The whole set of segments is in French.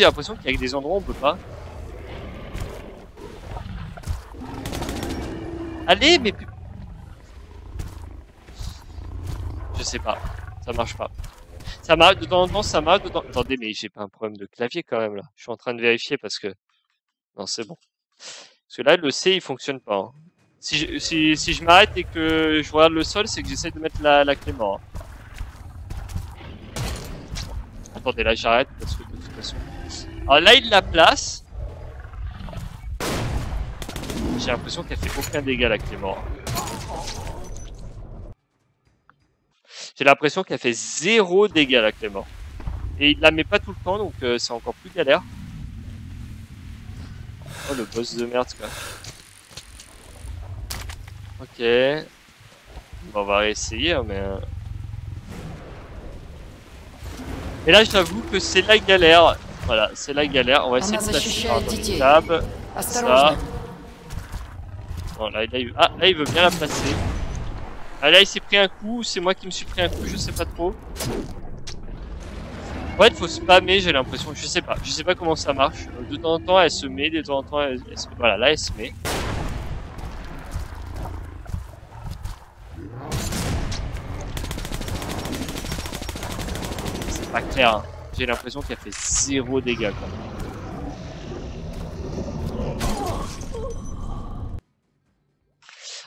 J'ai l'impression qu'il y a des endroits où on peut pas. Allez, mais... Je sais pas. Ça marche pas. Ça marche de temps en temps, ça marche de temps... Attendez, mais j'ai pas un problème de clavier quand même là. Je suis en train de vérifier parce que... Non, c'est bon. Parce que là, le C, il fonctionne pas. hein. Si je, si, je m'arrête et que je regarde le sol, c'est que j'essaie de mettre la, la clé mort. Attendez, là, j'arrête parce que de toute façon... Alors là, il la place. J'ai l'impression qu'elle fait aucun dégât, la clé mort. J'ai l'impression qu'elle fait zéro dégâts, la clé mort. Et il la met pas tout le temps, donc euh, c'est encore plus galère. Oh, le boss de merde, quoi. Ok. Bon, on va réessayer, hein, mais... euh. Et là, j'avoue que c'est la galère. Voilà, c'est la galère. On va essayer de passer par le. Ça. Bon. Ah, là, il veut bien la passer. Ah, là, il s'est pris un coup. C'est moi qui me suis pris un coup, je sais pas trop. En fait, faut spammer, j'ai l'impression. Je sais pas. Je sais pas comment ça marche. De temps en temps, elle se met. De temps en temps, elle, elle se met. Voilà, là, elle se met. C'est pas clair. Hein j'ai l'impression qu'elle fait zéro dégâts quand même.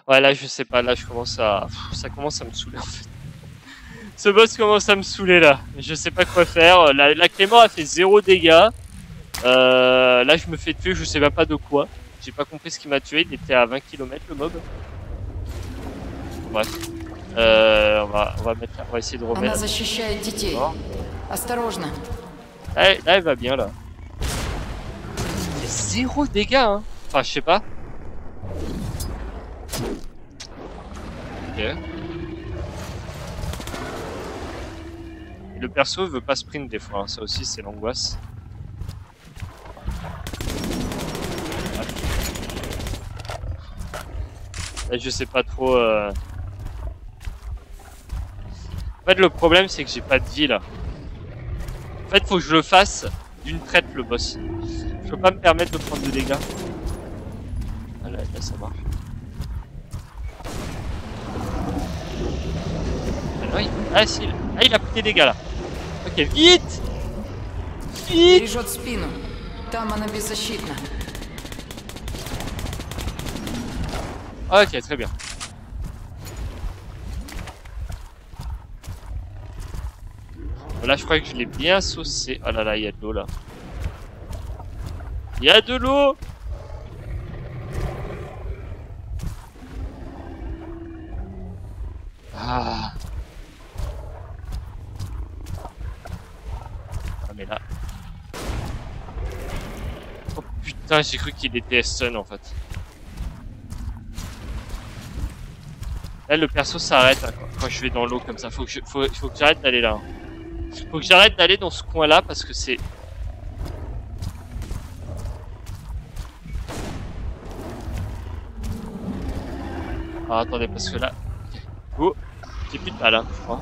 Ouais, là, je sais pas, là, je commence à... Ça commence à me saouler, en fait. Ce boss commence à me saouler, là. Je sais pas quoi faire. La, Clément a fait zéro dégâts. Euh, là, je me fais tuer, je sais même pas de quoi. J'ai pas compris ce qui m'a tué. Il était à 20 km, le mob. Euh, on, va, on va essayer de remettre... защищает детей. Bon. Осторожно. Là, là, elle va bien, là. C'est zéro dégâts, hein. Enfin, je sais pas. Ok. Et Le perso veut pas sprint des fois, hein. ça aussi c'est l'angoisse. Là, je sais pas trop. euh. En fait, le problème c'est que j'ai pas de vie là. fait, faut que je le fasse d'une traite le boss. Je peux pas me permettre de prendre de dégâts. Ah là, là ça marche. Ah, oui. Ah, si, ah il a pris des dégâts là. Ok, vite Vite Ok, très bien. Là, je crois que je l'ai bien saucé. Oh là là, il y a de l'eau là. Il y a de l'eau Ah. Ah mais là... Oh putain, j'ai cru qu'il était stun en fait. Là, le perso s'arrête hein, quand, je vais dans l'eau comme ça. Faut que faut que j'arrête d'aller là. hein. Faut que j'arrête d'aller dans ce coin-là parce que c'est. Ah, attendez, parce que là. Oh, j'ai plus de balles, hein, je crois.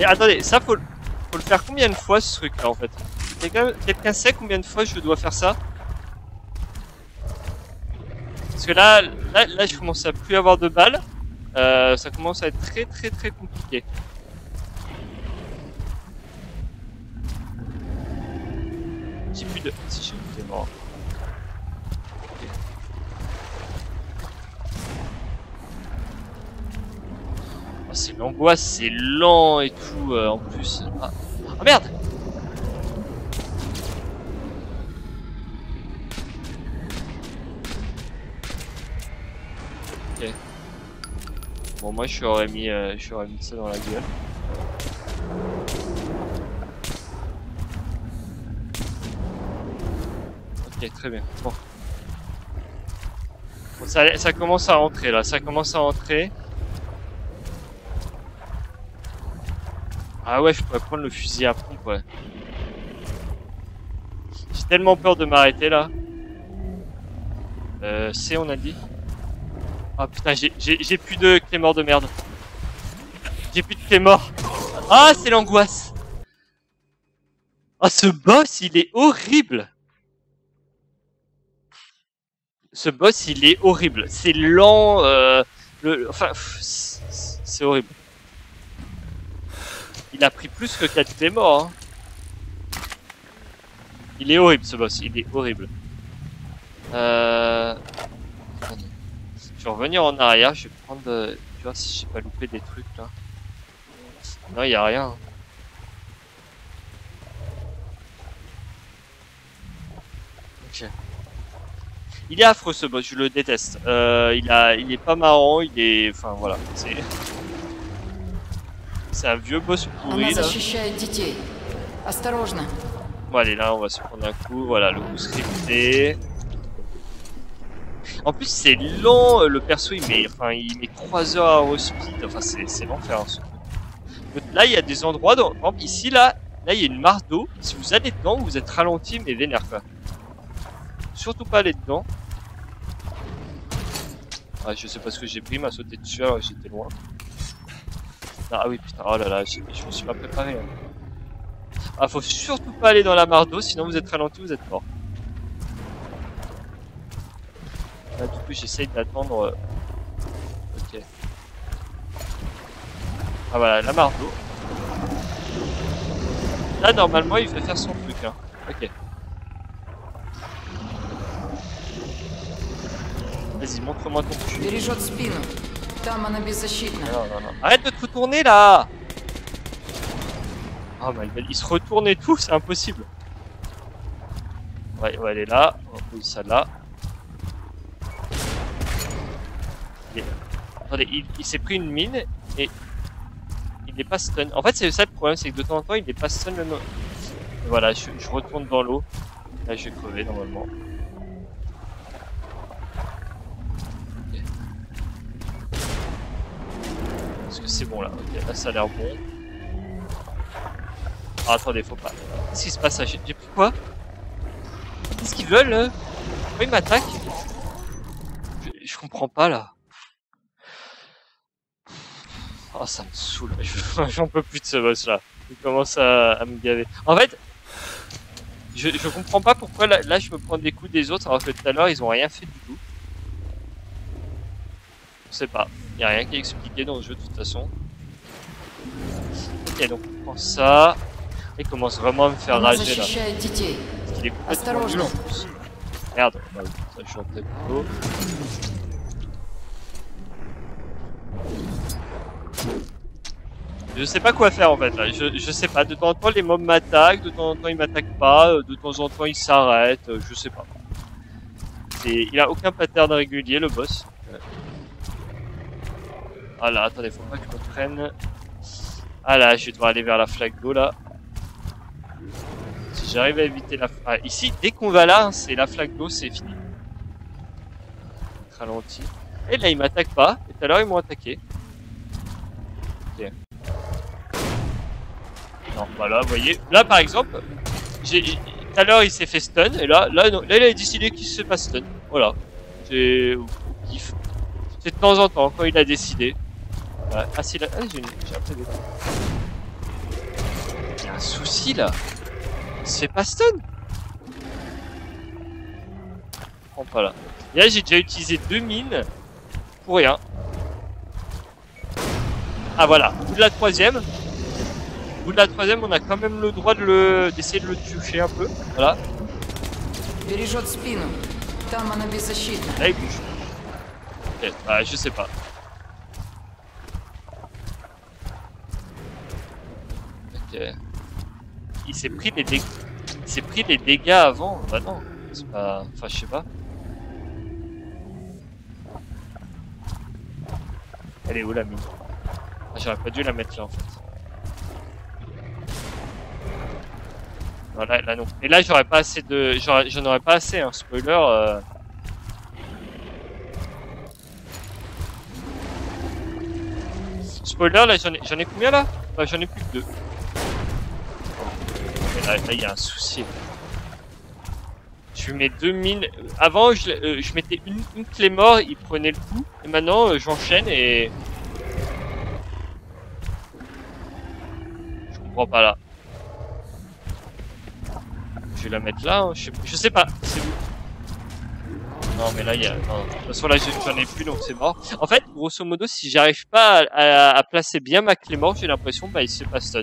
Et attendez, ça faut, faut le faire combien de fois ce truc là en fait? Quelqu'un quelqu'un sait combien de fois je dois faire ça? Parce que là, là, là, je commence à plus avoir de balles. Euh, ça commence à être très très très compliqué. J'ai plus de... Si j'ai plus de mort. Oh, c'est l'angoisse, c'est lent et tout euh, en plus. Ah. Ah, merde Bon moi je aurais mis, euh, mis ça dans la gueule. Ok très bien. Bon. Bon, ça, ça commence à rentrer là, ça commence à rentrer. Ah ouais, je pourrais prendre le fusil à pompe, ouais. J'ai tellement peur de m'arrêter là. Euh, C on a dit. Ah putain, j'ai- plus de clé mort de merde. J'ai plus de clé mort. Ah, c'est l'angoisse. Ah, ce boss, il est horrible. Ce boss, il est horrible. C'est lent. Euh, le, enfin, c'est horrible. Il a pris plus que 4 clés morts. hein. Il est horrible ce boss, il est horrible. Euh... Je vais revenir en arrière, je vais prendre... Euh, tu vois si j'ai pas loupé des trucs là. Non, il a rien. Ok. Il est affreux ce boss, je le déteste. Euh, il, a, il est pas marrant, il est... Enfin voilà, c'est... C'est un vieux boss pourri là. Bon allez, là on va se prendre un coup, voilà le coup scripté. En plus c'est lent, euh, le perso il met, enfin il met 3 heures à respeed, enfin c'est, l'enfer. hein, Là il y a des endroits, dans, ici là, là il y a une mare d'eau, si vous allez dedans vous êtes ralenti mais vénère. Surtout pas aller dedans. Ah je sais pas ce que j'ai pris, m'a sauté dessus alors j'étais loin. Ah oui putain, oh là là, je, je me suis pas préparé. hein. Ah, faut surtout pas aller dans la mare d'eau, sinon vous êtes ralenti, vous êtes mort. Là, du coup, j'essaye d'attendre. Euh, ok. Ah voilà, la marge d'eau. Là, normalement, il fait faire son truc. Hein. Ok. Vas-y, montre-moi ton cul. Non, non, non. Arrête de te retourner là Oh my god, ils se retournent et tout, c'est impossible. Ouais, on va aller là, on va poser ça là. Attendez, il, s'est pris une mine et il n'est pas stun. En fait, c'est ça le problème, c'est que de temps en temps, il n'est pas stun. Le... Voilà, je, retourne dans l'eau. Là, je vais crever normalement. Est-ce que c'est bon là là ça a l'air bon. Ah, attendez, faut pas. Qu'est-ce qui se passe là? J'ai pris quoi? Qu'est-ce qu'ils veulent Pourquoi ils m'attaquent? Je, je comprends pas là. Oh, ça me saoule. J'en peux plus de ce boss-là. Il commence à, me gaver. En fait, je, comprends pas pourquoi là, je me prends des coups des autres alors que tout à l'heure ils ont rien fait du tout. Je sais pas. Il n'y a rien qui est expliqué dans le jeu de toute façon. Ok, donc on prend ça. Il commence vraiment à me faire rager là. Parce qu'il est complètement en plus. Merde, ah ça je suis en je sais pas quoi faire en fait là, je, sais pas, de temps en temps les mobs m'attaquent, de temps en temps ils m'attaquent pas, euh, de temps en temps ils s'arrêtent, euh, je sais pas. C'est- Il a aucun pattern régulier le boss. Ah là, attendez, faut pas que je me prenne. Ah là, je vais devoir aller vers la flaque d'eau là. Si j'arrive à éviter la... Ah, ici, dès qu'on va là, c'est la d'eau, c'est fini. Ralenti. Et là, ils m'attaquent pas. Et tout à l'heure, ils m'ont attaqué. Ok. Voilà, vous voyez. Là, par exemple. Tout à l'heure, il s'est fait stun. Et là, là, non. là il a décidé qu'il se fait pas stun. Voilà. C'est... kiff. C'est de temps en temps, quand il a décidé. Voilà. Ah, si, là... Ah, j'ai un peu des- Il y a un souci, là. Il se fait pas stun Je pas là. Là j'ai déjà utilisé deux mines pour rien. Ah voilà, au bout de la troisième. Au bout de la troisième, on a quand même le droit de le d'essayer de le toucher un peu. Voilà. Là, il bouge. Okay. Ah, je sais pas. Ok. Il s'est pris des dégâts. Il s'est pris des dégâts avant. Bah non. C'est pas. Enfin, je sais pas. Elle est où la mine? Ah, J'aurais pas dû la mettre là en fait. Non, là, là non. Et là j'aurais pas assez de. J'en aurais pas assez, hein. Spoiler. euh, Spoiler, là, j'en ai, ai combien là? Enfin, J'en ai plus que deux. Mais là, il y a un souci. Je mets deux mines. Avant, je, euh, je mettais une, une clé mort, il prenait le coup. Et maintenant, euh, j'enchaîne et... Je comprends pas là. Je vais la mettre là, hein, je, sais, je sais pas. C'est où Non mais là, il y a... non. De toute façon, là, je- j'en ai plus, donc c'est mort. En fait, grosso modo, si j'arrive pas à, placer bien ma clé mort, j'ai l'impression, bah, il se fait pas stun.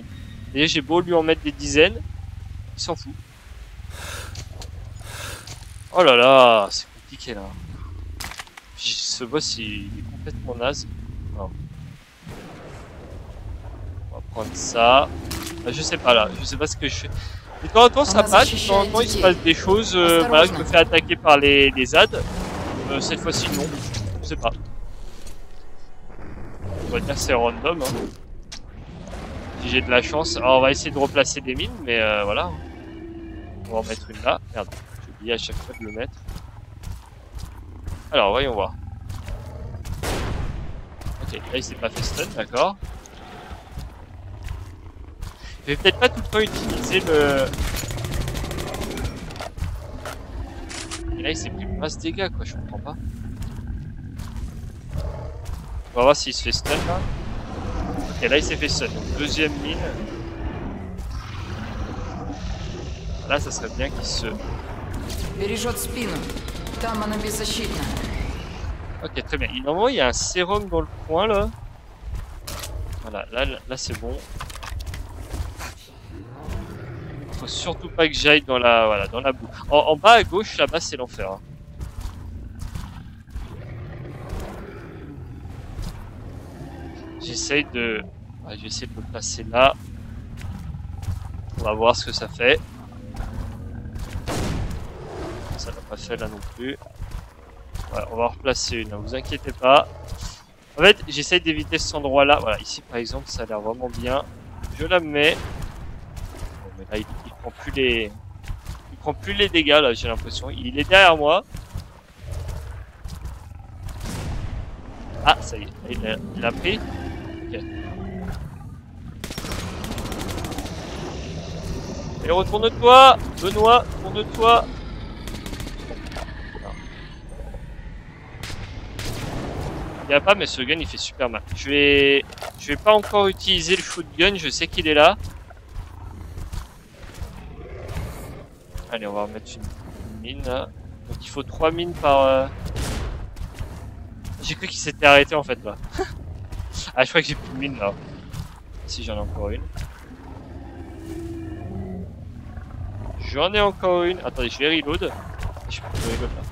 Et j'ai beau lui en mettre des dizaines, il s'en fout. Oh là là, c'est compliqué là. Ce boss il, il est complètement naze. Non. On va prendre ça. Ah, je sais pas là, je sais pas ce que je fais. De temps en temps, ça passe, de temps en temps, il se passe des choses. Euh, voilà, je me fais attaquer par les, les ZAD. Euh, cette fois-ci, non. Je sais pas. On va dire c'est random. Hein. Si j'ai de la chance. Alors, on va essayer de replacer des mines, mais euh, voilà. On va en mettre une là. Merde, j'ai oublié à chaque fois de le mettre. Alors, voyons voir. Ok, là, il s'est pas fait stun, d'accord. Je vais peut-être pas tout le temps utiliser le... Et là il s'est pris masse dégâts quoi, je comprends pas. On va voir s'il se fait stun là. Et là il s'est fait stun, deuxième mine. Là ça serait bien qu'il se... Ok très bien, il envoie il y a un sérum dans le coin là. Voilà, là, là c'est bon surtout pas que j'aille dans la, voilà, dans la boue. En, bas à gauche, là-bas, c'est l'enfer. hein. J'essaye de, ouais, je vais essayer de le placer là. On va voir ce que ça fait. Ça l'a pas fait là non plus. On va en replacer une, hein, vous inquiétez pas. En fait, j'essaye d'éviter cet endroit-là. Voilà, ici par exemple, ça a l'air vraiment bien. Je la mets. Bon, mais là, il prend plus les... Il prend plus les dégâts, là, j'ai l'impression. Il est derrière moi. Ah, ça y est, il a, il a pris. Ok. Et retourne-toi Benoît, retourne-toi Il y a pas, mais ce gun il fait super mal. Je vais, je vais pas encore utiliser le shotgun. Je sais qu'il est là. Allez, on va remettre une, mine là. Donc il faut 3 mines par. euh, J'ai cru qu'il s'était arrêté en fait là. ah, je crois que j'ai plus de mine là. Si j'en ai encore une. J'en ai encore une. Attendez, je vais reload. Je peux reload là.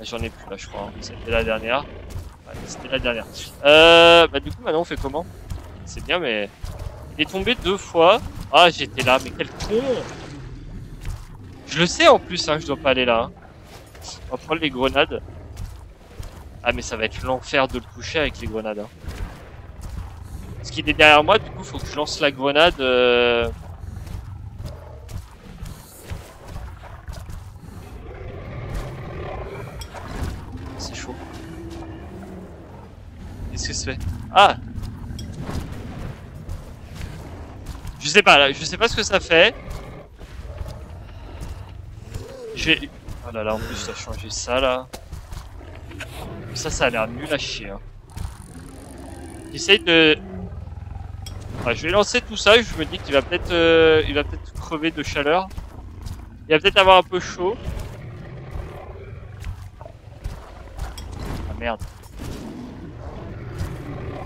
Ah, J'en ai plus là, je crois. hein. C'était la dernière. Ouais, c'était la dernière. Euh, bah du coup maintenant on fait comment? C'est bien mais il est tombé deux fois. Ah j'étais là mais quel con Je sais en plus hein, je dois pas aller là. hein. On va prendre les grenades. Ah mais ça va être l'enfer de le toucher avec les grenades. Hein. Parce qu'il est derrière moi du coup faut que je lance la grenade. euh, C'est chaud. Qu'est-ce que c'est Ah Je sais pas, là, je sais pas ce que ça fait. Je vais... Oh là là, en plus, ça a changé ça, là. Ça, ça a l'air nul à chier. Hein. J'essaye de... Ah, je vais lancer tout ça, je me dis qu'il va peut-être euh, il va peut-être crever de chaleur. Il va peut-être avoir un peu chaud. Ah merde.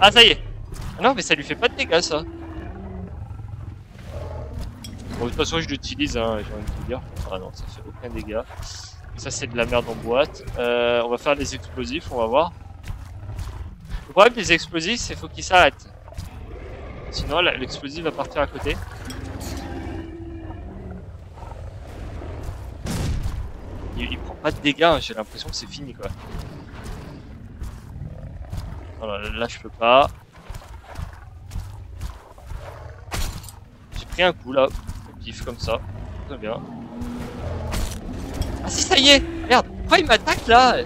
Ah ça y est Ah Non mais ça lui fait pas de dégâts ça Bon de toute façon je l'utilise hein, j'ai envie de vous dire. Ah non ça fait aucun dégât. Ça c'est de la merde en boîte. Euh, on va faire des explosifs, on va voir. Le problème des explosifs c'est faut qu'ils s'arrêtent. Sinon l'explosif va partir à côté. Il, prend pas de dégâts, j'ai l'impression que c'est fini quoi. Voilà, là je peux pas. J'ai pris un coup là, pif comme ça. Très bien. Ah si ça y est Merde Pourquoi il m'attaque là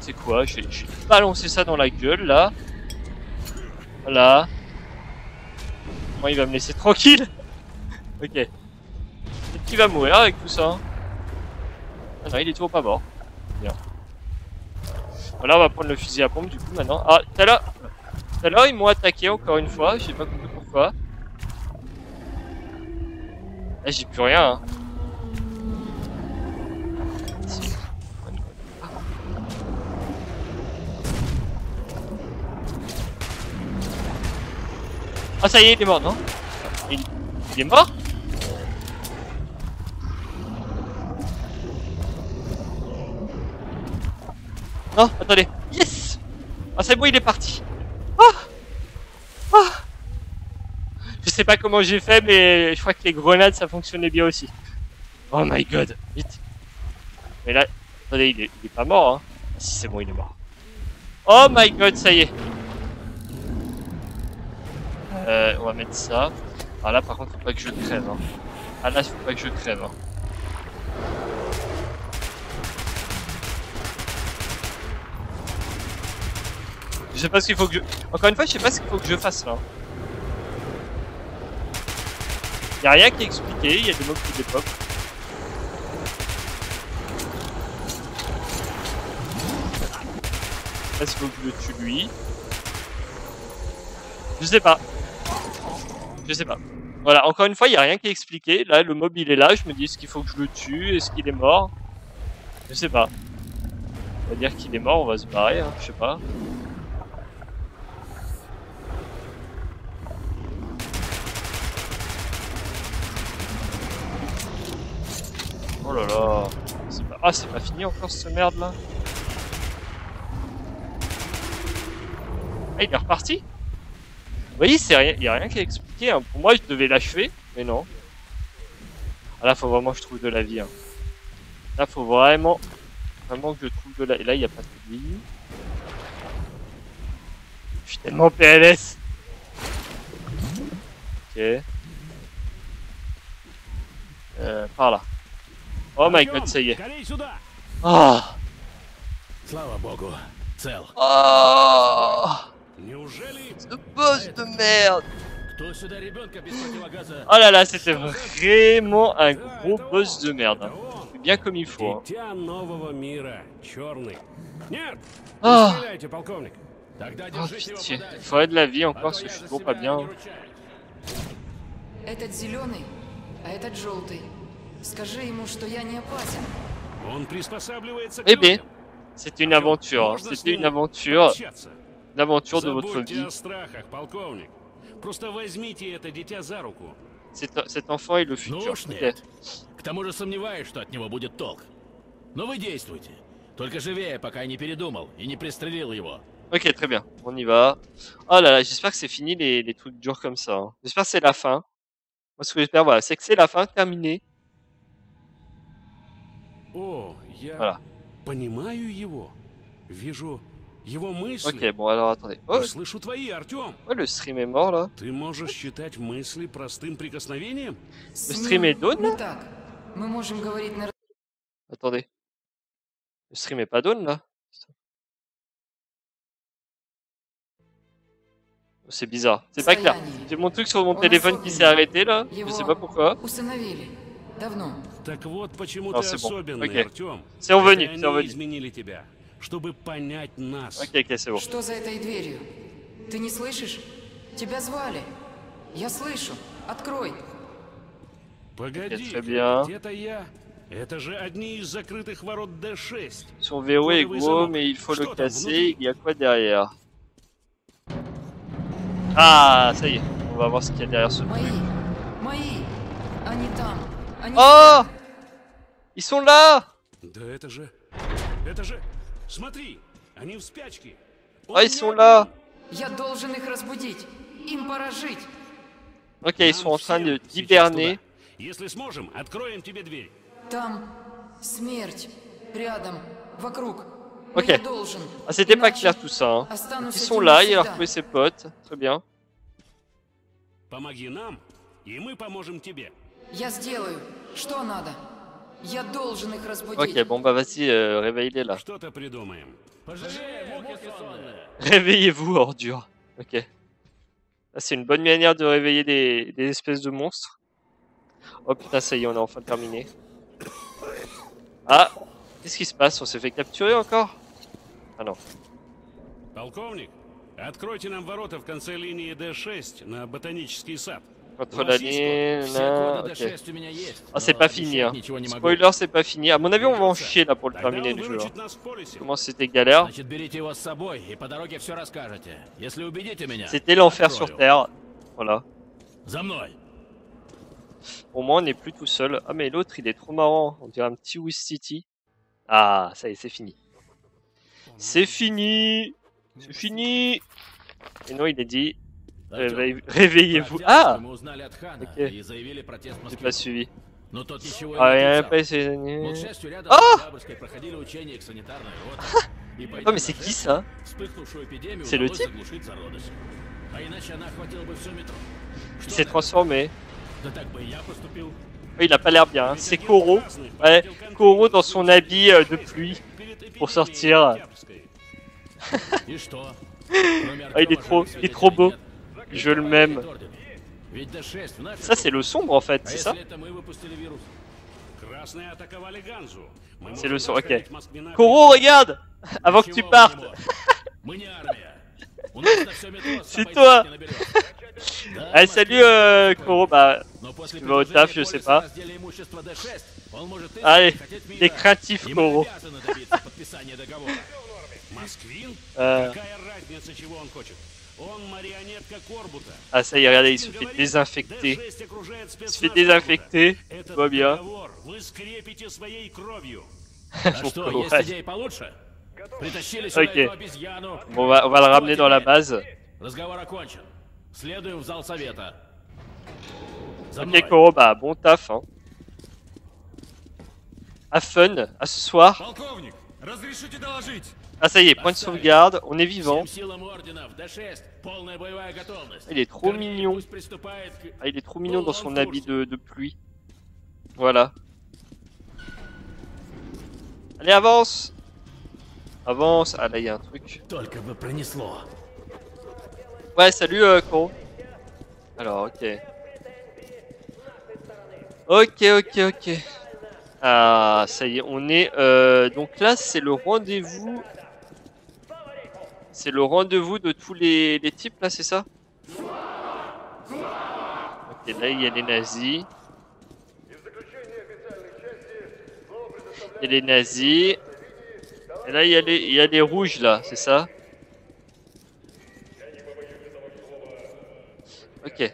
C'est quoi J'ai j'ai balancé ça dans la gueule là. Voilà. Moi il va me laisser tranquille. ok. qu'il va mourir avec tout ça. Ah non, il est toujours pas mort. Bien. Voilà, on va prendre le fusil à pompe du coup maintenant. Ah, tout à l'heure, tout à l'heure ils m'ont attaqué encore une fois. J'ai pas compris pourquoi. Là, j'ai plus rien. Hein. Ah, ça y est, il est mort, non? Il est mort? Non, attendez. Yes Ah, c'est bon, il est parti. Ah Ah Je sais pas comment j'ai fait, mais je crois que les grenades, ça fonctionnait bien aussi. Oh my god, vite. Mais là, attendez, il est, il est pas mort, hein. Ah, si, c'est bon, il est mort. Oh my god, ça y est. Euh, on va mettre ça. Ah là, par contre, faut pas que je crève. Hein. Ah là, faut pas que je crève. Hein. Je sais pas ce qu'il faut que je... Encore une fois, je sais pas ce qu'il faut que je fasse là. Y a rien qui est expliqué, il y a des mots qui dépopent. Est-ce qu'il faut que je le tue lui? Je sais pas. Je sais pas. Voilà, encore une fois, il a rien qui est expliqué. Là, le mob, il est là. Je me dis, est-ce qu'il faut que je le tue? Est-ce qu'il est mort? Je sais pas. On va dire qu'il est mort, on va se barrer, hein, je sais pas. Oh là là. Ah, c'est pas fini encore ce merde là Ah, il est reparti Vous voyez, il rien... n'y a rien qui est expliqué. Hein. Pour moi, je devais l'achever, mais non. Ah là, faut vraiment que je trouve de la vie. Hein. Là, faut vraiment... Vraiment que je trouve de la... Et là, il n'y a pas de vie. Je suis tellement PLS Ok. Euh, par là. Oh my god, ça y est. Oh Слава богу, цел. Oh Неужели Ce boss de merde кто сюда ребенка без противогаза? Oh là là, c'était vraiment un gros boss de merde. hein. C'est Bien comme il faut. hein. Дитя нового мира, черный. Нет, не Ah стреляйте, полковник. Тогда Oh держите его pitié. Il подальше. faudrait de la vie encore А parce то que je я suis за toujours pas себя bien. не ручаюсь. Этот зеленый, а этот желтый. Скажи ему, что я не опасен. Он приспосабливается к Eh bien, людям. c'était une aventure. hein. C'était une aventure. Общаться. Une aventure de votre Забудьте vie. о страхах, полковник. Просто возьмите это дитя за руку. Cet, cet enfant est le Ну futur. уж Ok. нет. К тому же сомневаюсь, что от него будет толк. Но вы действуйте. Только живее, пока я не передумал и не пристрелил его. Ok, très bien. On y va. Oh là là, j'espère que c'est fini les, les trucs durs comme ça. hein. J'espère que c'est la fin. Moi, ce que j'espère, voilà, c'est que c'est la fin, terminée. Voilà. Ok, bon alors attendez. Oh, oh le stream est mort là. Le stream est down là? Attendez. Le stream est pas down là? C'est bizarre, c'est pas clair. J'ai mon truc sur mon téléphone qui s'est arrêté là, je sais pas pourquoi. усыновили. Давно. Так вот почему А, ты c'est bon. особенный, Ok. Артем. C'est revenu, Это c'est они revenu. изменили тебя, чтобы понять нас. Ok, ok, c'est bon. Что за этой дверью? Ты не слышишь? Тебя звали. Я слышу. Открой. Погоди, très bien. где-то я. Это же одни из закрытых ворот Д6. Son VO est Codez-vous gros, ça, mais il faut je le t'entends, casser. Il y a quoi derrière Ah, ça y est. On va voir ce qu'il y a derrière ce Мои. truc. Oh спят. Ils sont là Да это же... Это же... Смотри, они в спячке. Он Ah, ils не sont один. là Я должен их разбудить. Им пора жить. Ok, ils Нам sont en train всем de сейчас d'hiberner. туда. Если сможем, откроем тебе дверь. Там смерть. Рядом. Вокруг. Но Ok. я должен. Ah, c'était pas Иначе clair tout ça. Hein. останусь Ils этим sont là, il a навсегда. retrouvé ses potes. Très bien. Помоги нам, и мы поможем тебе. Я сделаю. Что надо? Я должен их разбудить. Ok, bon bah vas-y, euh, réveillez-les là. Что-то придумаем. Пожалей, муки сонные. Réveillez-vous, ordure. Ok. Là, c'est une bonne manière de réveiller des, des espèces de monstres. Oh putain, ça y est, on a enfin terminé. Ah Qu'est-ce qui se passe On s'est fait capturer encore Ah non. Полковник, откройте нам ворота в конце линии Д6 на ботанический сад. Ah, c'est pas fini. Hein. Spoiler, c'est pas fini. Hein. À mon avis, on va en chier là pour le terminer le jeu. Hein. Comment c'était galère. C'était l'enfer sur Terre. Voilà. Au moins, on n'est plus tout seul. Ah, mais l'autre, il est trop marrant. On dirait un petit Wiz City. Ah, ça y est, c'est fini. C'est fini C'est fini Et non, il est dit réveille- réveillez-vous. по Ah мы узнали от Хана Ok. и заявили протест J'ai Москве. pas suivi. Но тот ничего Ah, не il y a отрицал. pas essayé. Вот Oh, шестью рядом А! с Октябрьской проходили учения к санитарной роте. И пойдя mais на c'est qui жест, ça Вспыхнувшую эпидемию C'est le удалось type заглушить зародыш. А иначе она охватила бы все метро. Il Что s'est ты? transformé. Да так бы и я поступил. Oh, il a pas l'air bien. hein. C'est Koro. Ouais, Koro dans son habit euh, de pluie. pour sortir. И что? Ah, il est trop- il est trop beau. Je le même. Ça, c'est le sombre en fait, c'est ça C'est le sombre, ok. Koro, regarde Avant que tu partes C'est toi Allez, salut euh, Koro, bah, tu vas au taf, je sais pas. Allez, t'es craintif, Koro. euh... Ah ça y est, regardez, il se fait désinfecter. Il se fait désinfecter, tout va bien. ok. On va, on va le ramener dans la base. Ok Koro, bah bon taf hein. À fun, à ce soir. Ah ça y est, point de sauvegarde, on est vivant. Il est trop mignon. Ah, il est trop mignon dans son habit de, de pluie. Voilà. Allez, avance Avance Ah là, il y a un truc. Ouais, salut, euh, Alors, ok. Ok, ok, ok. Ah, ça y est, on est... Euh, donc là, c'est le rendez-vous c'est le rendez-vous de tous les, les types, là, c'est ça Ok, là, il y a les nazis. Il y a les nazis. Et là, il y a les, il y a les rouges, là, c'est ça Ok.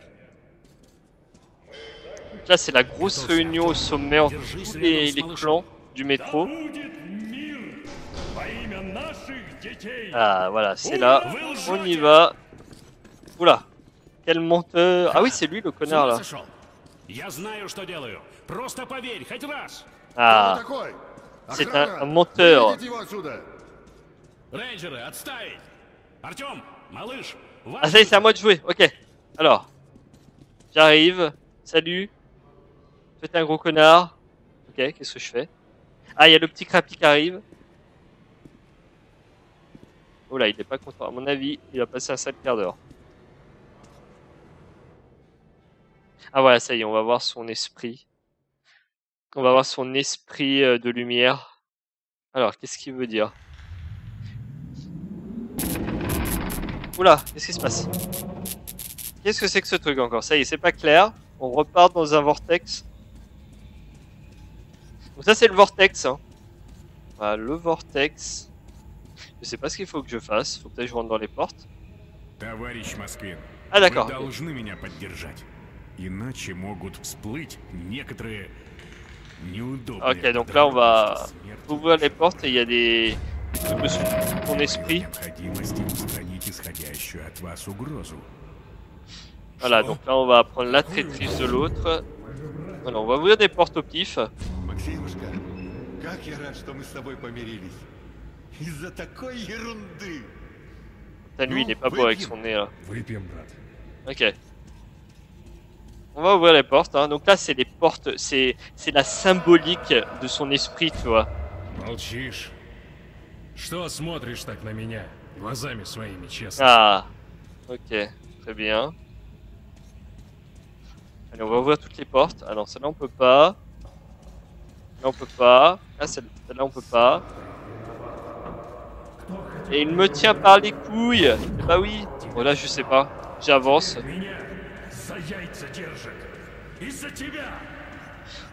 Là, c'est la grosse réunion au sommet entre tous les, les clans du métro. Ah voilà, c'est là. On y va. Oula. Quel monteur. Ah oui, c'est lui le connard là. Ah. C'est un, un, monteur. Ah ça y est, c'est à moi de jouer. Ok. Alors. J'arrive. Salut. Tu es un gros connard. Ok, qu'est-ce que je fais? Ah, il y a le petit crappie qui arrive. Oh là, il est pas content. À mon avis, il va passer un sale quart d'heure. Ah voilà, ça y est, on va voir son esprit. On va voir son esprit euh, de lumière. Alors, qu'est-ce qu'il veut dire? Oula, qu'est-ce qui se passe? Qu'est-ce que c'est que ce truc encore? Ça y est, c'est pas clair. On repart dans un vortex. Donc ça, c'est le vortex. Hein. Voilà, le vortex. Je sais pas ce qu'il faut que je fasse. Faut peut-être que je rentre dans les portes. Ah d'accord. Ok, donc là on va ouvrir les portes et il y a des trucs dessus. Mon esprit. Voilà, donc là on va prendre la traîtrise de l'autre. Voilà, on va ouvrir des portes au pif. Из-за такой ерунды. Putain, lui, il est pas beau avec son nez là. Выпьем, брат. Ok. On va ouvrir les portes. Hein. Donc là, c'est les portes, c'est c'est la symbolique de son esprit, tu vois. Молчишь? Что смотришь так на меня? Глазами своими, честно. Ah, ok, très bien. Allez, on va ouvrir toutes les portes. Ah non, celle-là on peut pas. Là on peut pas. Ah, celle- celle-là on peut pas. Et il me tient par les couilles. Eh bah oui. Bon là je sais pas. J'avance.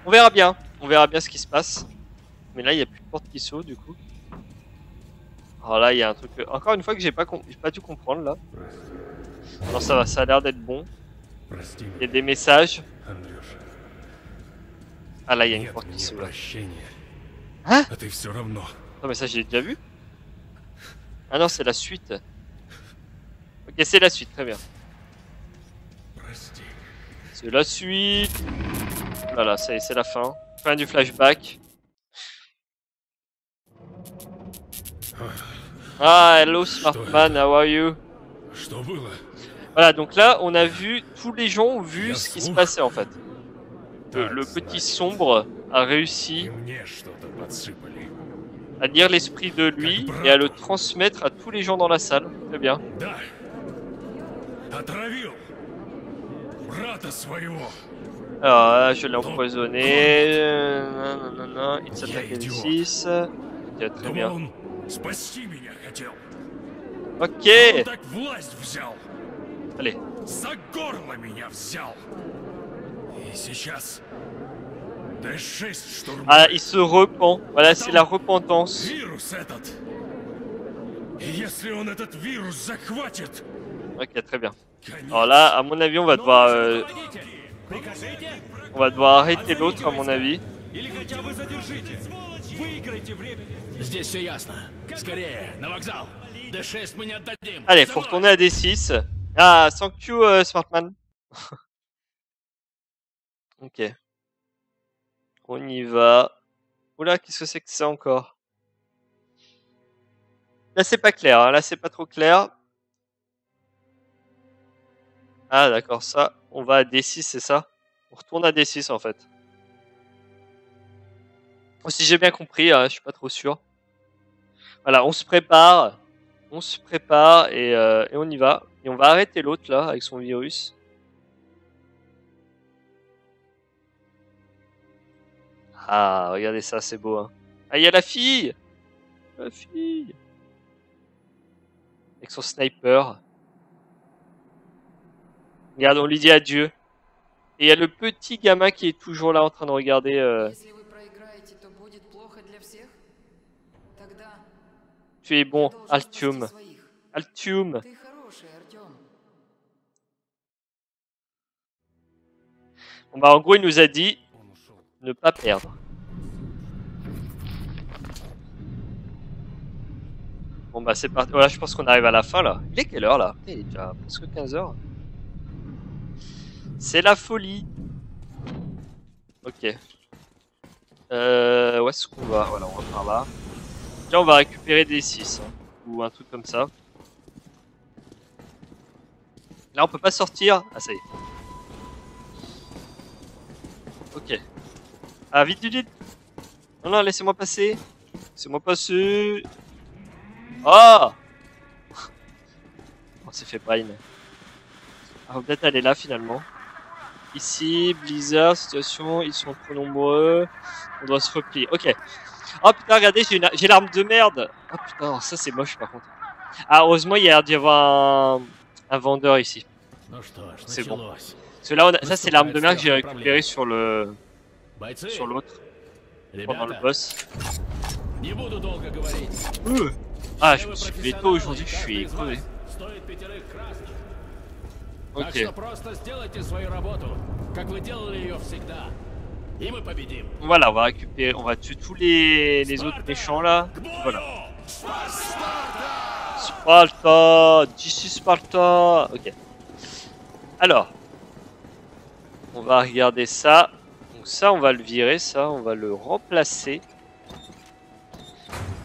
On verra bien. On verra bien ce qui se passe. Mais là il n'y a plus de porte qui s'ouvre du coup. Alors là il y a un truc... Encore une fois que j'ai pas, com... pas dû comprendre là. Non ça va, ça a l'air d'être bon. Il y a des messages. Ah là il y a une porte qui s'ouvre. Hein? Non mais ça j'ai déjà vu. Ah non, c'est la suite. ok, c'est la suite, très bien. C'est la suite. Voilà, c'est la fin. Fin du flashback. Ah, hello Smartman, how are you? Voilà, donc là, on a vu, tous les gens ont vu ce qui se passait en fait. Le petit sombre a réussi à lire l'esprit de lui et à le transmettre à tous les gens dans la salle. Très bien. Alors je l'ai empoisonné. Euh, il s'attaque à 6. Ok, très bien. Ok Allez. Ah, il se repent. Voilà, c'est la repentance. Ok, très bien. Alors là, à mon avis, on va devoir... Euh, on va devoir arrêter l'autre, à mon avis. Allez, faut retourner à D6. Ah, thank you, euh, Smartman. ok. On y va. Oula, qu'est-ce que c'est que ça encore? Là, c'est pas clair. hein, Là, c'est pas trop clair. Ah, d'accord, ça. On va à D6, c'est ça? On retourne à D6, en fait. Si j'ai bien compris, hein, je suis pas trop sûr. Voilà, on se prépare. On se prépare et, euh, et on y va. Et on va arrêter l'autre là avec son virus. ah, regardez ça, c'est beau. Hein. Ah, il y a la fille La fille Avec son sniper. Regarde, on lui dit adieu. Et il y a le petit gamin qui est toujours là en train de regarder... Euh. Tu es bon, Altium. Altium. Bon bah en gros il nous a dit pas perdre. Bon, bah, c'est parti. Voilà, je pense qu'on arrive à la fin là. Il est quelle heure là? Il est déjà presque 15 heures. C'est la folie. Ok. Euh, où est-ce qu'on va? Voilà, on va par là. Là, on va récupérer des 6 hein, ou un truc comme ça. Là, on peut pas sortir? Ah, ça y est. Ok. Ah, vite, vite, vite Non, non, laissez-moi passer Laissez-moi passer ah Oh On s'est fait brain. Ah, on va peut-être aller là, finalement. Ici, Blizzard, situation, ils sont trop nombreux. On doit se replier. Ok. Oh putain, regardez, j'ai l'arme de merde Oh putain, ça c'est moche par contre. Ah, heureusement, il y a l'air d'y avoir un... un, vendeur ici. C'est bon. Parce que là, on a... ça c'est l'arme de merde que j'ai récupérée sur le sur l'autre pendant le boss. Ah, je me suis fait tôt aujourd'hui, je suis crevé. Ok. Voilà, on va récupérer, on va tuer tous les, les autres méchants là. Voilà. Sparta D'ici Sparta Ok. Alors, on va regarder ça. Ça, on va le virer, ça, on va le remplacer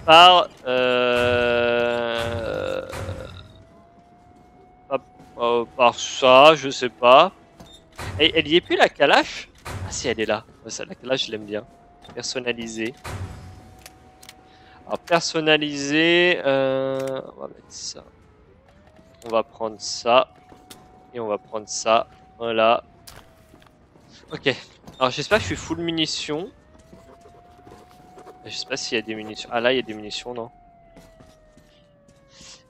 par euh, par, euh, par ça, je sais pas. Et elle y est plus la calache Ah si, elle est là. La calache, je l'aime bien. Personnalisé. Alors personnalisé, euh, on va mettre ça. On va prendre ça. Et on va prendre ça. Voilà. Ok. Alors j'espère que je suis full munitions. Je sais pas s'il y a des munitions. Ah là il y a des munitions non.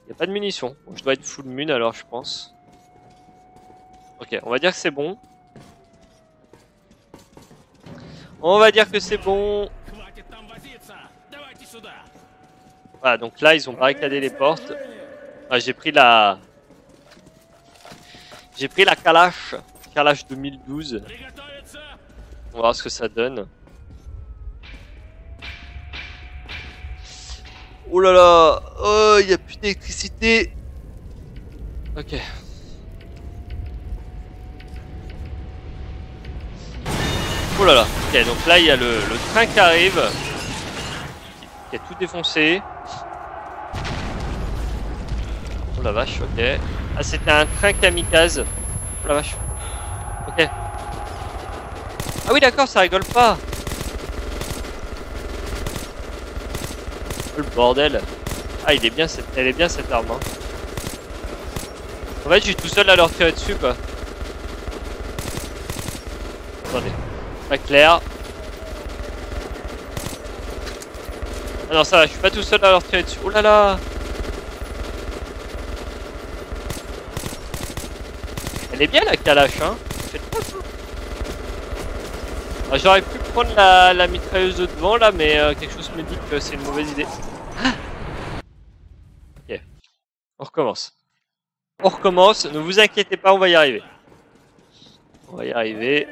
Il n'y a pas de munitions. Je dois être full mun alors je pense. Ok on va dire que c'est bon. On va dire que c'est bon. Voilà donc là ils ont barricadé les portes. Ah, j'ai pris la... J'ai pris la Kalash. Kalash 2012. On va voir ce que ça donne. Oh là là Oh, il n'y a plus d'électricité Ok. Oh là là Ok, donc là, il y a le, train qui arrive. Qui, qui a tout défoncé. Oh la vache, ok. Ah, c'était un train kamikaze. Oh la vache. Ok. Ah oui d'accord, ça rigole pas. Oh, Le bordel. Ah il est bien cette... elle est bien cette arme hein. En fait je suis tout seul à leur tirer dessus quoi. Attendez, pas clair. Ah non ça va, je suis pas tout seul à leur tirer dessus. Oh là là. Elle est bien la calache hein J'aurais pu prendre la, la mitrailleuse de devant là, mais euh, quelque chose me dit que c'est une mauvaise idée. Ah ok. On recommence. On recommence, ne vous inquiétez pas, on va y arriver. On va y arriver.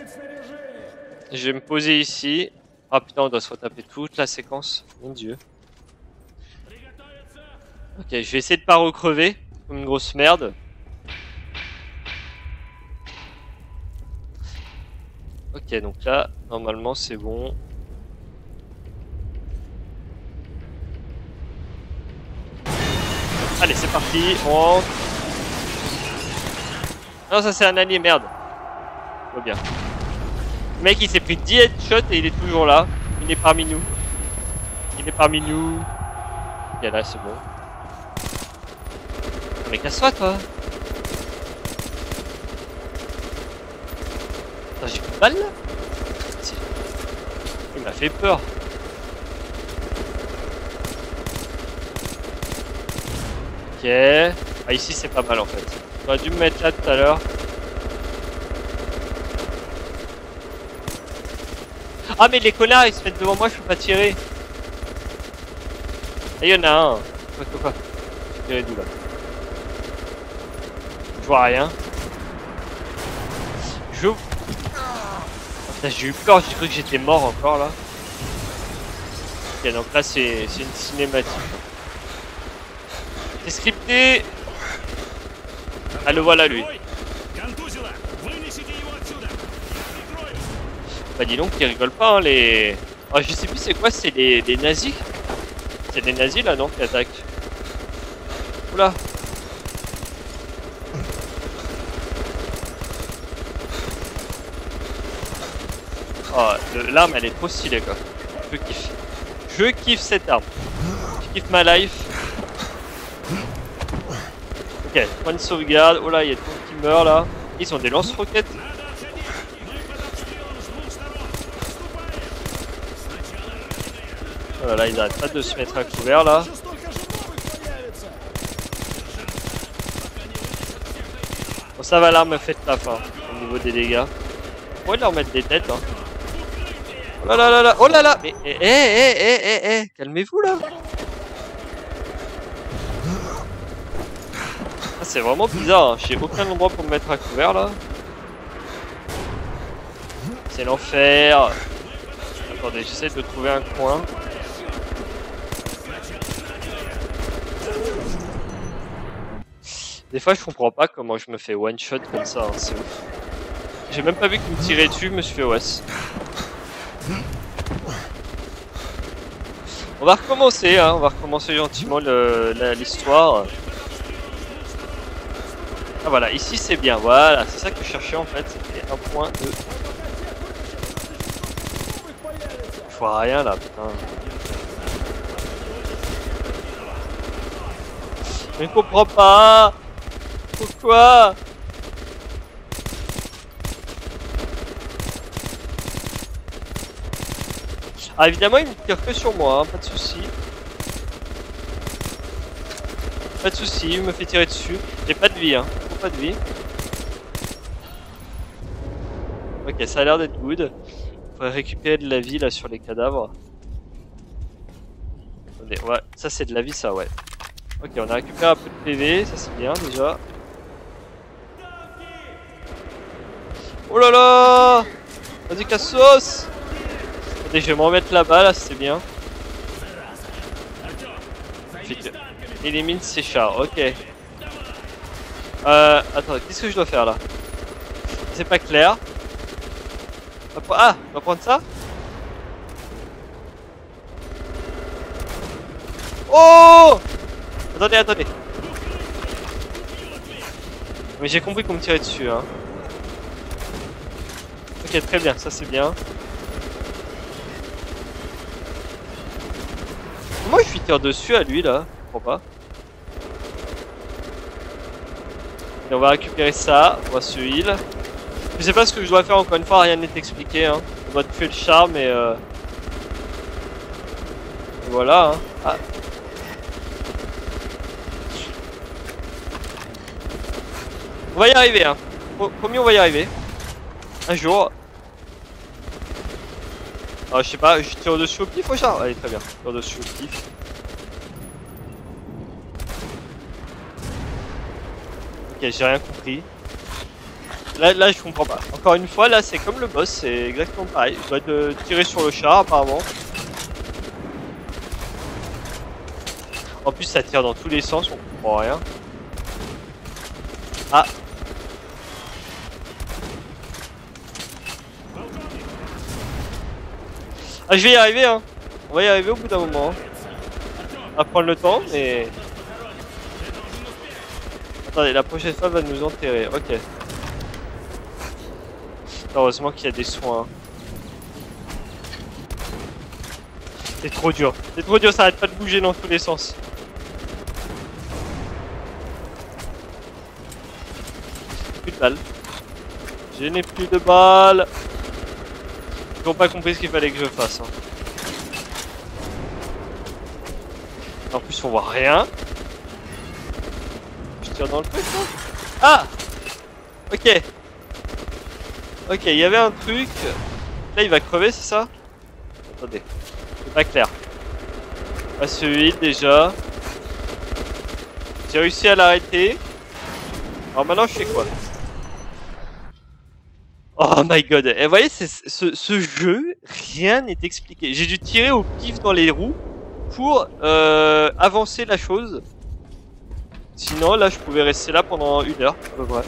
Je vais me poser ici. Ah putain, on doit se retaper toute la séquence. Mon dieu. Ok, je vais essayer de pas recrever comme une grosse merde. Ok, donc là, normalement, c'est bon. Allez, c'est parti, on rentre. Non, ça c'est un allié, merde. Va bien. Mec, il s'est pris 10 headshots et il est toujours là. Il est parmi nous. Il est parmi nous. Ok, là, c'est bon. Ah, Mais casse-toi, toi. Attends, j'ai de balles là Il m'a fait peur. Ok. Ah ici c'est pas mal en fait. J'aurais dû me mettre là tout à l'heure. Ah mais les connards ils se mettent devant moi, je peux pas tirer. Ah y'en a un. Quoi quoi quoi. Je d'où là Je vois rien. Je Putain, j'ai eu peur, j'ai cru que j'étais mort encore là. Ok, donc là c'est une cinématique. C'est scripté Ah le voilà lui. Bah dis donc, ils rigolent pas hein, les... Oh, je sais plus c'est quoi, c'est des nazis? C'est des nazis là non qui attaquent. Oula L'arme elle est trop stylée quoi. Je kiffe. Je kiffe cette arme. Je kiffe ma life. Ok, point de sauvegarde. Oh là, il y a des tout qui meurt là. Ils ont des lance-roquettes. Oh là là, ils arrêtent pas de se mettre à couvert là. Bon, ça va, l'arme fait la fin hein, au niveau des dégâts. On pourrait leur mettre des têtes. Hein. Oh là là là là, oh là là Mais eh eh eh eh eh eh Calmez-vous là Ah, C'est vraiment bizarre, hein. j'ai aucun endroit pour me mettre à couvert là. C'est l'enfer. Attendez, j'essaie de trouver un coin. Des fois, je comprends pas comment je me fais one shot comme ça, hein, c'est ouf. J'ai même pas vu qu'il me tirait dessus, je me. On va recommencer, hein, on va recommencer gentiment l'histoire. Ah voilà, ici c'est bien, voilà, c'est ça que je cherchais en fait, c'était un point de... Je vois rien là, putain. Je ne comprends pas. Pourquoi? Ah, évidemment, il me tire que sur moi, hein, pas de souci. Pas de souci, il me fait tirer dessus. J'ai pas de vie, hein. Pas de vie. Ok, ça a l'air d'être good. Faudrait récupérer de la vie là sur les cadavres. Attendez, ouais, ça c'est de la vie, ça, ouais. Ok, on a récupéré un peu de PV, ça c'est bien déjà. Oh là là Vas-y, casse-sauce Attendez, je vais me remettre là-bas, là, c'est bien. Élimine ces chars, ok. Euh, attends, qu'est-ce que je dois faire là? C'est pas clair. Ah, on va prendre ça? Oh Attendez, attendez. Mais j'ai compris qu'on me tirait dessus, hein. Ok, très bien, ça c'est bien. Comment je suis tire dessus à lui là? Je comprends pas. Et on va récupérer ça, on va se heal. Je sais pas ce que je dois faire encore une fois, rien n'est expliqué. Hein. On doit tuer le char, mais euh... et voilà. Hein. Ah. On va y arriver. Hein. Promis, on va y arriver. Un jour. Ah, je sais pas, je tire au-dessus au pif au char Allez, très bien. Tire au-dessus au pif. Ok, j'ai rien compris. Là, là, je comprends pas. Encore une fois, là, c'est comme le boss, c'est exactement pareil. Je dois te tirer sur le char, apparemment. En plus, ça tire dans tous les sens, on comprend rien. Ah Ah, je vais y arriver, hein. On va y arriver au bout d'un moment. On va prendre le temps, mais... Attendez, la prochaine fois va nous enterrer. Ok. Heureusement qu'il y a des soins. C'est trop dur. C'est trop dur, ça arrête pas de bouger dans tous les sens. Plus de balles. Je n'ai plus de balles. Ils n'ont pas compris ce qu'il fallait que je fasse. Hein. En plus, on voit rien. Je tire dans le truc, là Ah Ok. Ok, il y avait un truc. Là, il va crever, c'est ça? Attendez. C'est pas clair. Pas celui déjà. J'ai réussi à l'arrêter. Alors maintenant, je fais quoi? Oh my god, et vous voyez, ce, jeu, rien n'est expliqué. J'ai dû tirer au pif dans les roues pour euh, avancer la chose. Sinon, là, je pouvais rester là pendant une heure, à peu près.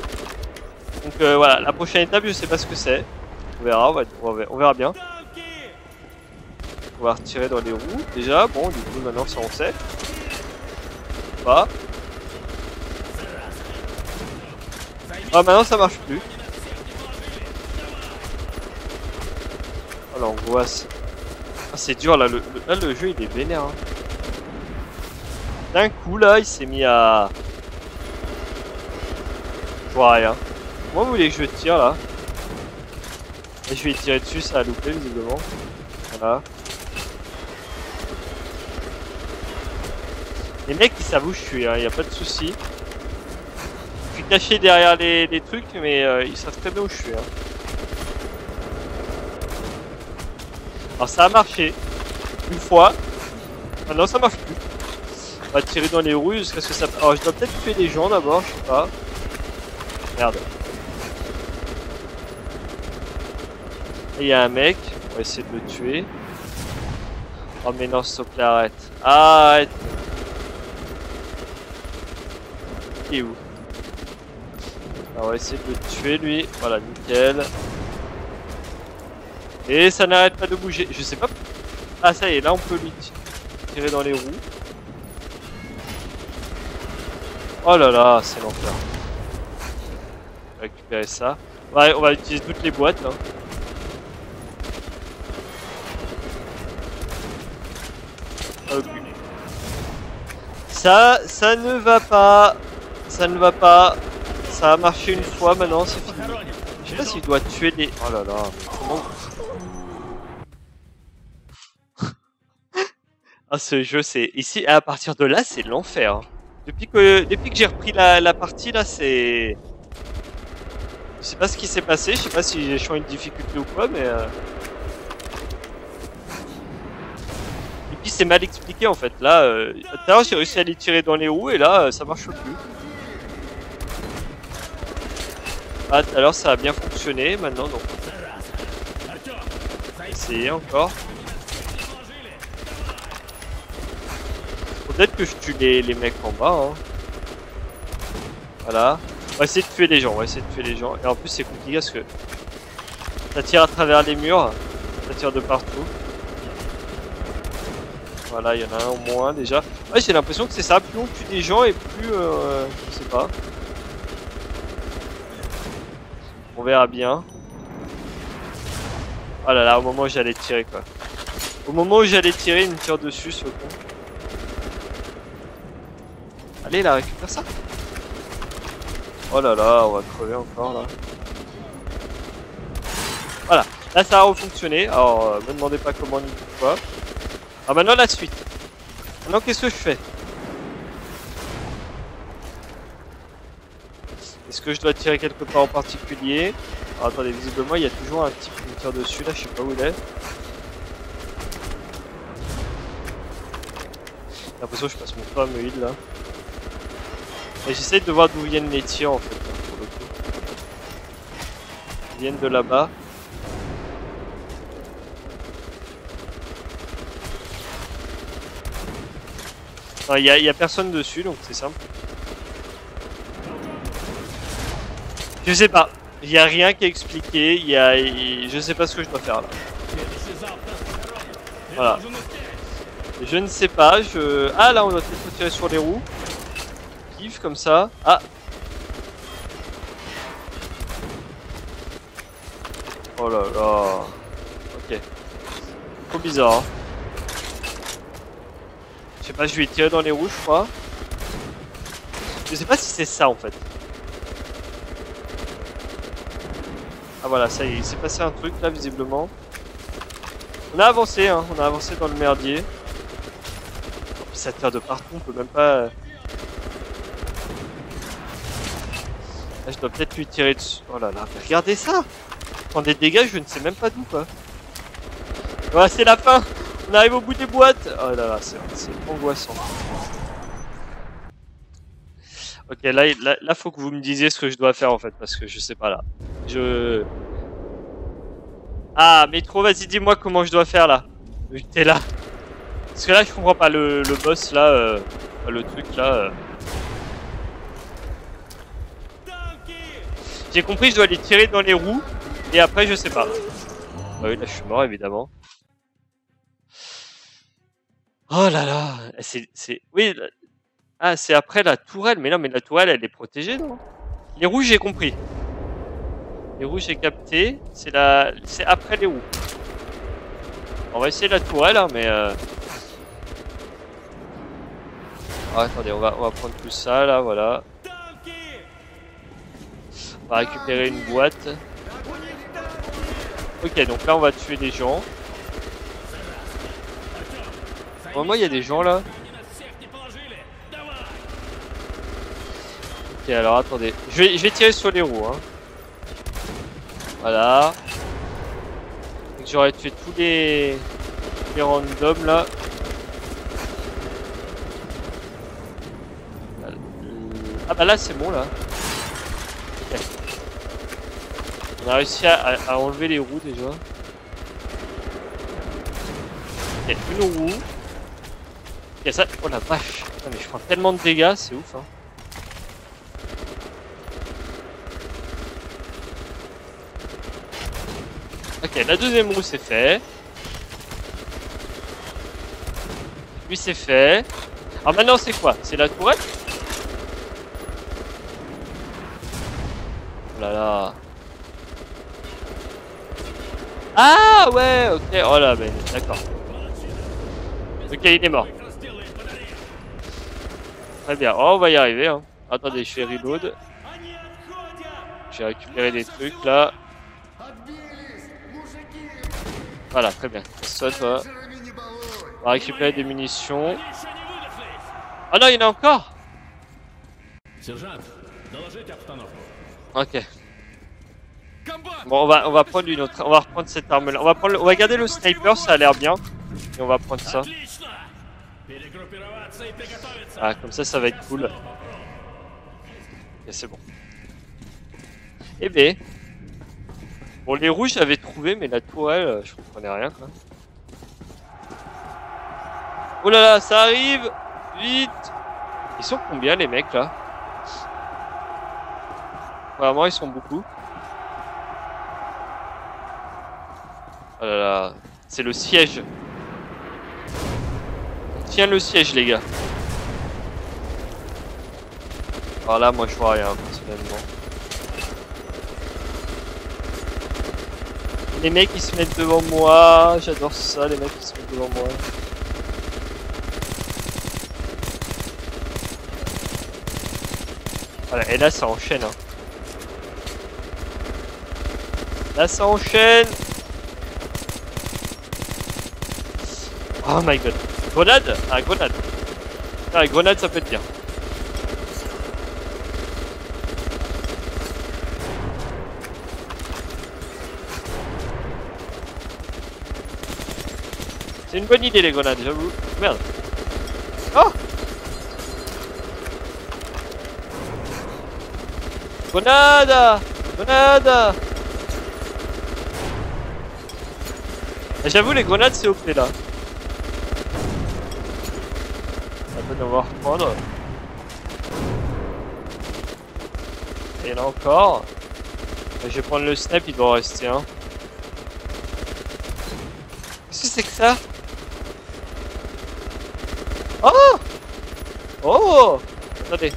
Donc euh, voilà, la prochaine étape, je sais pas ce que c'est. On verra, on verra bien. On va retirer dans les roues, déjà. Bon, du coup, maintenant, ça on sait. Pas. Ah, maintenant, ça marche plus. Oh l'angoisse. Ah c'est dur là le, là, le jeu il est vénère. Hein. D'un coup là il s'est mis à... Je vois rien. Comment vous voulez que je tire là? Et je vais tirer dessus, ça a loupé visiblement. Voilà. Les mecs ils savent où je suis, hein, y a pas de souci. Je suis caché derrière les, les trucs mais euh, ils savent très bien où je suis. Hein. Alors ça a marché. Une fois. Maintenant ça marche plus. On va tirer dans les roues jusqu'à ce que ça... Alors je dois peut-être tuer des gens d'abord, je sais pas. Merde. Il y a un mec. On va essayer de le tuer. Oh mais non, s'il arrête. Arrête Il est où? Alors, on va essayer de le tuer lui. Voilà, nickel. Et ça n'arrête pas de bouger. Je sais pas. Ah, ça y est, là on peut lui tirer dans les roues. Oh là là, c'est l'enfer. Récupérer ça. Ouais, on va utiliser toutes les boîtes là. Ça, ça ne va pas. Ça ne va pas. Ça a marché une fois, maintenant c'est fini. Je sais pas s'il doit tuer des... Oh là là. Ah, ce jeu, c'est ici et à partir de là, c'est l'enfer. Depuis que depuis que j'ai repris la, partie là, c'est je sais pas ce qui s'est passé, je sais pas si j'ai changé une difficulté ou quoi, mais euh. et puis c'est mal expliqué en fait. Là, euh... tout j'ai réussi à les tirer dans les roues et là, euh, ça marche plus. Ah, alors ça a bien fonctionné, maintenant non. Essayez encore. Peut-être que je tue les, les mecs en bas. Hein. Voilà. On va essayer de tuer les gens. On va essayer de tuer les gens. Et en plus, c'est compliqué parce que ça tire à travers les murs. Ça tire de partout. Voilà, il y en a un au moins déjà. Ouais, j'ai l'impression que c'est ça. Plus on tue des gens et plus. Euh, je sais pas. On verra bien. Oh là là, au moment où j'allais tirer quoi. Au moment où j'allais tirer, il me tire dessus ce con. Allez là, récupère ça. Oh là là, on va crever encore là. Voilà, là ça a refonctionné. Alors, euh, me demandez pas comment ni pourquoi. Alors maintenant la suite. Maintenant qu'est-ce que je fais? Est-ce que je dois tirer quelque part en particulier? Attendez, visiblement il y a toujours un me tire dessus là, je sais pas où il est. J'ai l'impression que je passe mon temps à heal là. Et j'essaye de voir d'où viennent les tirs en fait, hein, pour le coup. Ils viennent de là-bas. Il n'y a, personne dessus, donc c'est simple. Je sais pas. Il n'y a rien qui est expliqué. Y a, je sais pas ce que je dois faire là. Voilà. Je ne sais pas. Je... Ah là, on doit peut-être tirer sur les roues. Comme ça. Ah. Oh là là. Ok. Trop bizarre. hein. Je sais pas, je vais tirer dans les roues, je crois. Je sais pas si c'est ça en fait. Ah voilà, ça y est, il s'est passé un truc là visiblement. On a avancé, hein, on a avancé dans le merdier. Ça tire de partout, on peut même pas. euh. Là, je dois peut-être lui tirer dessus. Oh là là, regardez ça prends des dégâts, je ne sais même pas d'où quoi. Voilà, c'est la fin On arrive au bout des boîtes Oh là là, c'est angoissant. Ok, là, là, faut que vous me disiez ce que je dois faire en fait, parce que je sais pas là. Je. Ah, métro, vas-y, dis-moi comment je dois faire là. T'es là. Parce que là, je comprends pas le, le boss là, euh, le truc là. euh. J'ai compris, je dois les tirer dans les roues, et après, je sais pas. Bah oui, là, je suis mort évidemment. Oh là là, c'est, oui, ah, c'est après la tourelle, mais non, mais la tourelle, elle est protégée, non? Les roues, j'ai compris. Les roues, j'ai capté. C'est la, c'est après les roues. On va essayer la tourelle, hein, mais. Euh... Ah, attendez, on va, on va prendre tout ça là, voilà va récupérer une boîte. Ok, donc là on va tuer des gens. Pour moi il y a des gens là. Ok, alors attendez. Je vais, tirer sur les roues. Hein. Voilà. J'aurais tué tous les... tous les randoms là. Ah bah là c'est bon là. On a réussi à, enlever les roues déjà. Ok, une roue. Ok, ça. Oh la vache. Putain, mais je prends tellement de dégâts, c'est ouf hein. Ok, la deuxième roue c'est fait. Lui c'est fait. Alors maintenant c'est quoi? C'est la tourelle? Oh là là. Ah ouais, ok, oh là, mais d'accord. Ok, il est mort. Très bien, oh, on va y arriver. Hein. Attendez, je fais reload. J'ai récupéré des trucs là. Voilà, très bien. Ça, toi. On va récupérer des munitions. Ah oh, non, il y en a encore Ok. Bon, on va, on va prendre une autre. On va reprendre cette arme-là. On va prendre, on va garder le sniper, ça a l'air bien. Et on va prendre ça. Ah, comme ça, ça va être cool. Et c'est bon. Eh ben. Bon, les rouges, j'avais trouvé, mais la tourelle, euh, je comprenais rien, quoi. Oh là là, ça arrive Vite Ils sont combien, les mecs, là? Vraiment, ils sont beaucoup. Oh là là, c'est le siège. On tient le siège, les gars. Alors là, moi, je vois rien, personnellement. Les mecs, ils se mettent devant moi. J'adore ça, les mecs qui se mettent devant moi. Voilà, et là, ça enchaîne. Hein. Là, ça enchaîne. Oh my god. Grenade Ah, grenade. Ah, grenade, ça peut être bien. C'est une bonne idée les grenades, j'avoue. Merde. Oh Grenade Grenade Ah, J'avoue les grenades c'est OP là. On va reprendre. Et a encore. Je vais prendre le snap, il doit rester un. Qu'est-ce que c'est que ça? Oh Oh Attendez.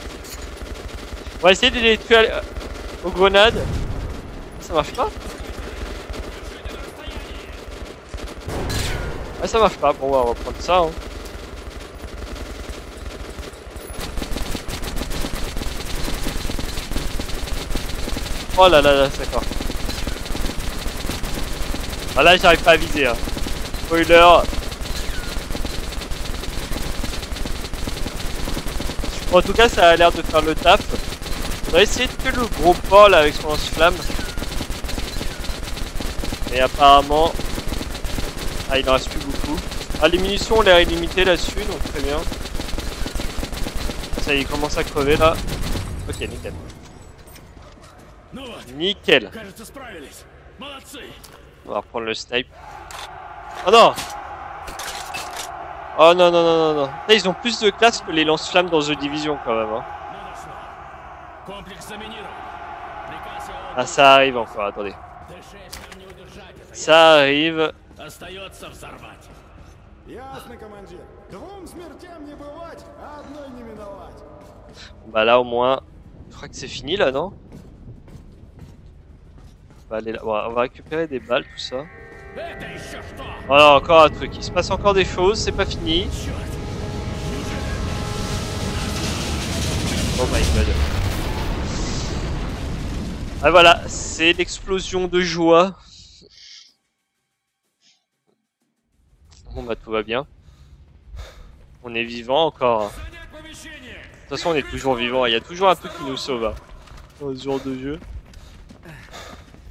On va essayer de les tuer à- aux grenades. Ça marche pas? Ah ça marche pas, on va prendre ça. Hein. Oh là là là, d'accord. Ah là j'arrive pas à viser. Hein. Spoiler. En tout cas ça a l'air de faire le taf. On va essayer de tuer le gros Paul avec son lance-flamme. Et apparemment... Ah il en reste plus beaucoup. Ah les munitions ont l'air illimitées là-dessus donc très bien. Ça y est, il commence à crever là. Ok nickel. Nickel. On va reprendre le snipe. Oh non Oh non, non, non, non, non. ils ont plus de classe que les lance-flammes dans The Division quand même. Hein. Ah, ça arrive encore, attendez. Ça arrive. Bah là au moins, je crois que c'est fini là, non? on va récupérer des balles, tout ça. Voilà, encore un truc. Il se passe encore des choses, c'est pas fini. Oh my god. Ah voilà, c'est l'explosion de joie. Bon bah tout va bien. On est vivant encore. De toute façon on est toujours vivant, il y a toujours un truc qui nous sauve. Hein, dans ce genre de jeu.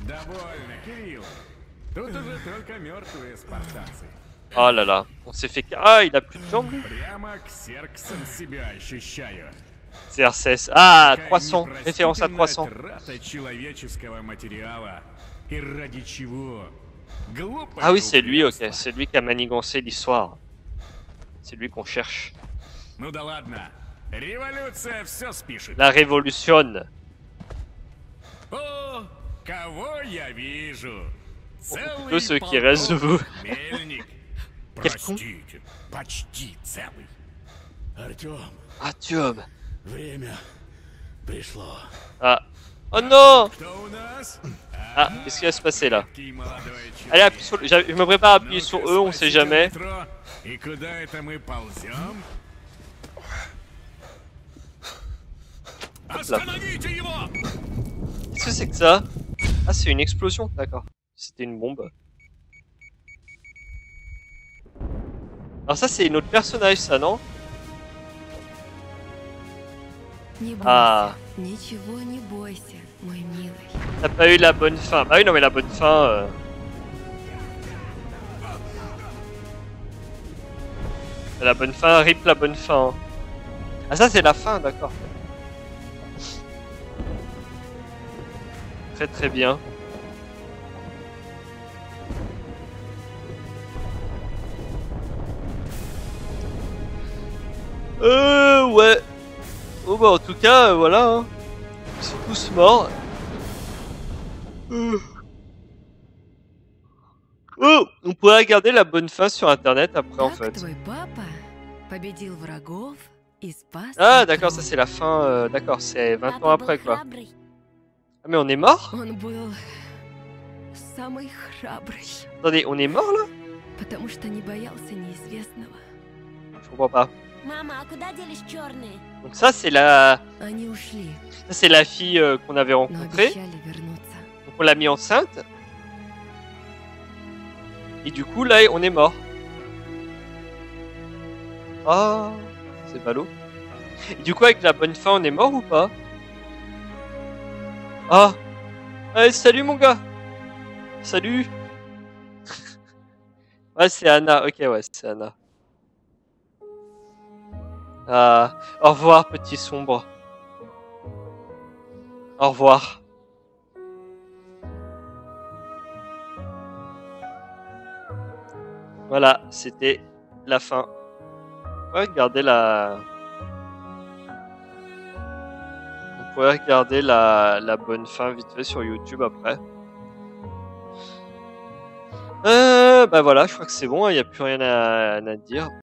Довольно, Кирилл. Тут уже только мертвые спартанцы. Oh là là, on s'est fait... Ah, il a plus de jambes lui Прямо ксерксом себя ощущаю. CRCS. Ah, Какая 300, référence à непростительная 300. трата человеческого материала. И ради чего? Глупо. Ah oui, c'est lui, ok. C'est lui qui a manigancé l'histoire. C'est lui qu'on cherche. Ну да ладно. Революция все спишет. La révolution. О, кого я вижу? Целый Tous ceux qui полковник restent debout. Мельник. Quel con. Простите, почти целый. Артем, Ah, Dieu. время пришло. Ah. Oh non Кто у нас? Ah, qu'est-ce qui va se passer là Крепкий молодой Allez, appuie sur le... j'avais- Je me prépare à appuyer sur Ну-ка, eux, on sait спасите jamais. метро. И куда это мы ползем? Остановите его! Qu'est-ce que c'est que ça Ah, c'est une explosion, d'accord. C'était une bombe. Alors ça, c'est notre personnage, ça, non? Ah. T'as pas eu la bonne fin. Bah oui, non, mais la bonne fin... Euh. La bonne fin, rip la bonne fin. Hein. Ah ça, c'est la fin, d'accord. très très bien. Euh ouais. Oh bah en tout cas euh, voilà. Hein. Ils sont tous morts. Euh. Oh On pourrait regarder la bonne fin sur internet après en fait. Ah d'accord ça c'est la fin. Euh, d'accord c'est 20 ans après quoi. Ah, mais on est mort? Attendez, on est mort là? Je comprends pas. Donc ça c'est la... Ça c'est la fille euh, qu'on avait rencontrée. Donc on l'a mis enceinte. Et du coup là on est mort. Oh, c'est ballot. Et du coup avec la bonne fin on est mort ou pas? Ah, salut mon gars. Salut. ouais c'est Anna. Ok ouais c'est Anna. Ah, au revoir petit sombre. Au revoir. Voilà, c'était la fin. On pourrait regarder la. On pourrait regarder la, la bonne fin vite fait sur YouTube après. Euh, bah voilà, je crois que c'est bon, il n'y a plus rien à, à dire.